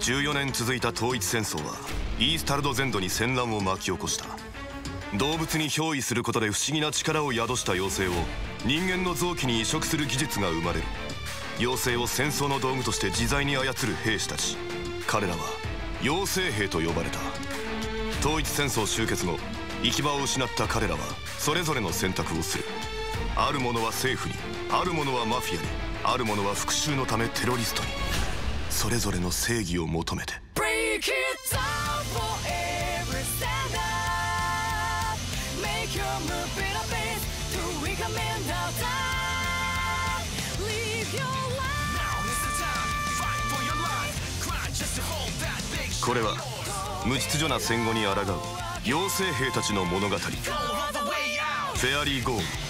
14年続いた統一戦争はイースタルド全土に戦乱を巻き起こした。動物に憑依することで不思議な力を宿した妖精を人間の臓器に移植する技術が生まれる。妖精を戦争の道具として自在に操る兵士たち。彼らは妖精兵と呼ばれた。統一戦争終結後行き場を失った彼らはそれぞれの選択をする。ある者は政府にある者はマフィアにある者は復讐のためテロリストに。それぞれの正義を求めて Break it down for every stand up. Make your move in a base to recommend our time. Live your life. Now is the time. Fight for your life. Cry just to hold that big これは無秩序な戦後に抗う妖精兵たちの物語フ.ェアリーゴーン